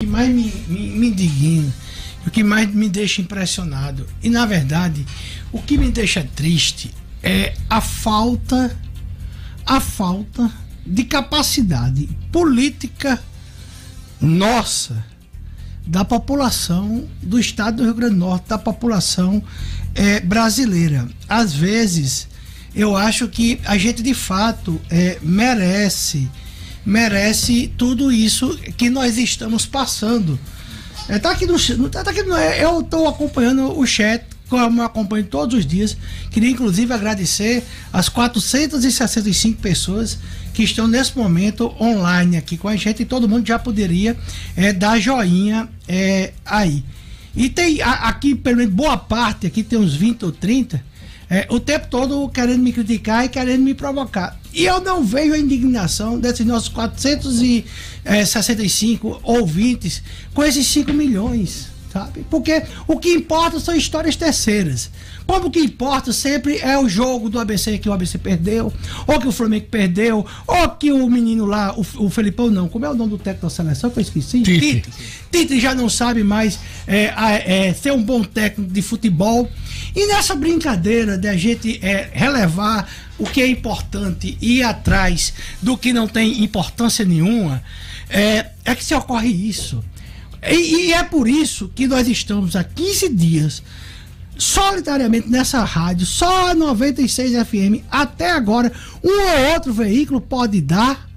que mais me, me, me indigna, o que mais me deixa impressionado, e na verdade, o que me deixa triste é a falta, a falta de capacidade política nossa, da população do estado do Rio Grande do Norte, da população é, brasileira. Às vezes, eu acho que a gente de fato é, merece merece tudo isso que nós estamos passando. É, tá aqui no, tá aqui no, é, eu estou acompanhando o chat, como eu acompanho todos os dias. Queria inclusive agradecer as 465 pessoas que estão nesse momento online aqui com a gente e todo mundo já poderia é, dar joinha é, aí. E tem a, aqui, pelo menos boa parte, aqui tem uns 20 ou 30 é, o tempo todo querendo me criticar e querendo me provocar. E eu não vejo a indignação desses nossos 465 é, ouvintes com esses 5 milhões, sabe? Porque o que importa são histórias terceiras. Como o que importa sempre é o jogo do ABC que o ABC perdeu, ou que o Flamengo perdeu, ou que o menino lá, o, o Felipão não, como é o nome do técnico da seleção que eu esqueci? Tite. Tite, já não sabe mais é, é, ser um bom técnico de futebol. E nessa brincadeira de a gente é, relevar o que é importante e ir atrás do que não tem importância nenhuma, é, é que se ocorre isso. E, e, é por isso que nós estamos há 15 dias solitariamente nessa rádio, só a 96 FM, até agora, um ou outro veículo pode dar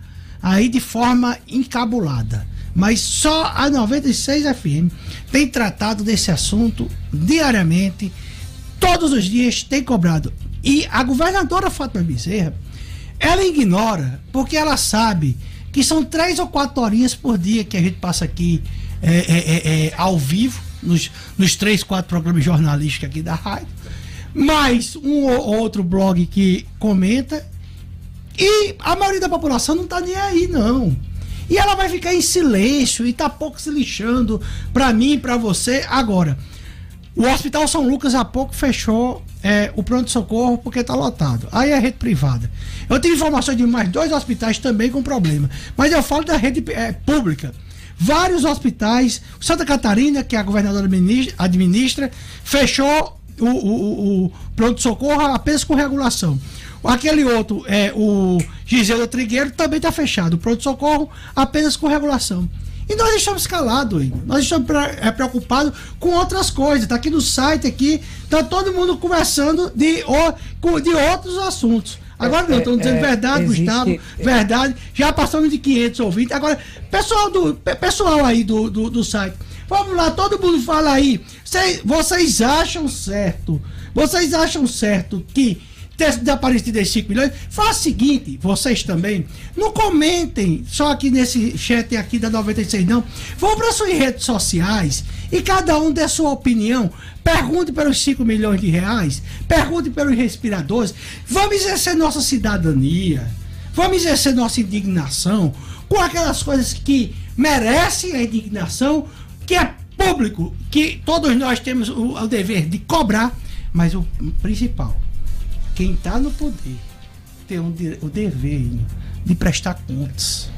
aí de forma encabulada. Mas só a 96 FM tem tratado desse assunto diariamente, todos os dias tem cobrado. E a governadora Fátima Bezerra, ela ignora, porque ela sabe que são três ou quatro horinhas por dia que a gente passa aqui é, é, é, é ao vivo nos, nos três, quatro programas jornalísticos aqui da rádio, mais um ou outro blog que comenta, e a maioria da população não tá nem aí, não. E ela vai ficar em silêncio e tá pouco se lixando para mim, para você. Agora, o Hospital São Lucas há pouco fechou é, o pronto-socorro porque tá lotado. Aí é rede privada. Eu tive informações de mais dois hospitais também com problema. Mas eu falo da rede é, pública. Vários hospitais, Santa Catarina, que a governadora administra, fechou o, o, o pronto-socorro apenas com regulação. Aquele outro, é, o Gisela Trigueiro, também está fechado. O pronto-socorro apenas com regulação. E nós estamos calados, nós estamos é, preocupados com outras coisas. Está aqui no site, aqui, está todo mundo conversando de, de outros assuntos. Agora não, estão dizendo é, verdade, existe... Gustavo, verdade. Já passamos de 500 ouvintes. Agora, pessoal, do, pessoal aí do, do, do site, vamos lá, todo mundo fala aí. Vocês, vocês acham certo? Vocês acham certo que ter desaparecido esses 5 milhões? Faça o seguinte, vocês também, não comentem só aqui nesse chat aqui da 96, não. Vão para suas redes sociais e cada um dê sua opinião. Pergunte pelos 5 milhões de reais, pergunte pelos respiradores. Vamos exercer nossa cidadania, vamos exercer nossa indignação com aquelas coisas que merecem a indignação, que é público, que todos nós temos o, o dever de cobrar, mas o principal, quem está no poder tem um, o dever de prestar contas.